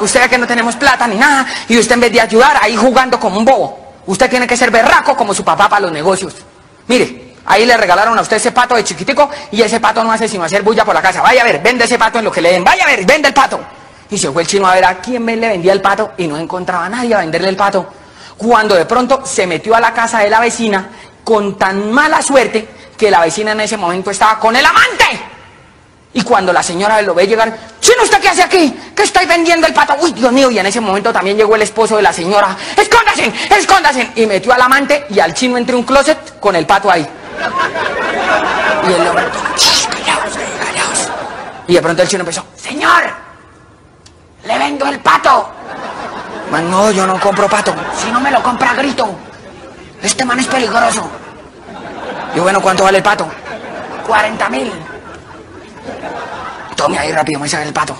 usted ve que no tenemos plata ni nada, y usted en vez de ayudar ahí jugando como un bobo, usted tiene que ser berraco como su papá para los negocios. Mire, ahí le regalaron a usted ese pato de chiquitico, y ese pato no hace sino hacer bulla por la casa. Vaya a ver, vende ese pato en lo que le den, vaya a ver, vende el pato. Y se fue el chino a ver a quién le vendía el pato, y no encontraba a nadie a venderle el pato. Cuando de pronto se metió a la casa de la vecina con tan mala suerte que la vecina en ese momento estaba con el amante. Cuando la señora lo ve llegar, Chino, ¿usted qué hace aquí? ¿Qué estoy vendiendo el pato? Uy, Dios mío, y en ese momento también llegó el esposo de la señora, escóndase, escóndase. Y metió al amante y al chino entre un closet con el pato ahí. Y el hombre, callaos, callaos. Y de pronto el chino empezó, señor, le vendo el pato. Man, no, yo no compro pato. Si no me lo compra, grito. Este man es peligroso. Y bueno, ¿cuánto vale el pato? 40 mil. Tome ahí rápido, me sale el pato.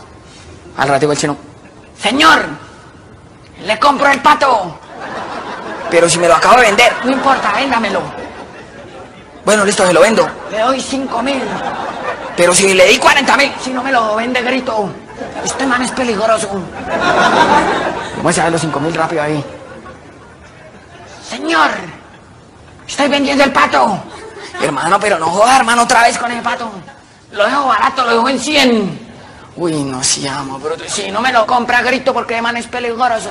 Al ratito el chino. Señor, le compro el pato. Pero si me lo acabo de vender. No importa, véndamelo. Bueno, listo, se lo vendo. Le doy 5 mil. Pero si le di 40 mil, si no me lo vende, grito. Este man es peligroso. Vamos a ver los 5 mil rápido ahí. Señor, estoy vendiendo el pato. Hermano, pero no joda, hermano, otra vez con el pato. Lo dejo barato, lo dejo en 100. Uy, no se amo, pero si no me lo compra, grito porque el man es peligroso.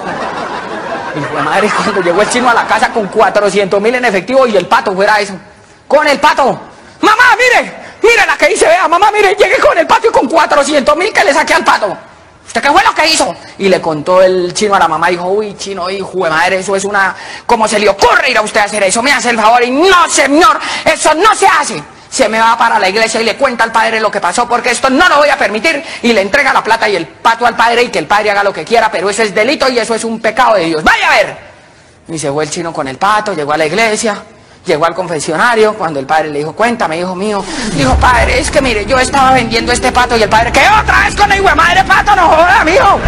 Hijo de madre, cuando llegó el chino a la casa con 400 mil en efectivo y el pato fuera eso. Con el pato. Mamá, mire, mire la que dice, vea, mamá, mire, llegué con el pato y con 400 mil que le saqué al pato. ¿Usted qué fue lo que hizo? Y le contó el chino a la mamá, dijo, uy, chino, hijo de madre, eso es una... ¿Cómo se le ocurre ir a usted a hacer eso? Me hace el favor y no, señor, eso no se hace. Se me va para la iglesia y le cuenta al padre lo que pasó, porque esto no lo voy a permitir. Y le entrega la plata y el pato al padre y que el padre haga lo que quiera, pero eso es delito y eso es un pecado de Dios. ¡Vaya a ver! Y se fue el chino con el pato, llegó a la iglesia, llegó al confesionario, cuando el padre le dijo, cuéntame, hijo mío. Dijo, padre, es que mire, yo estaba vendiendo este pato y el padre, ¿qué otra vez con el hijo madre pato? No joda, mijo.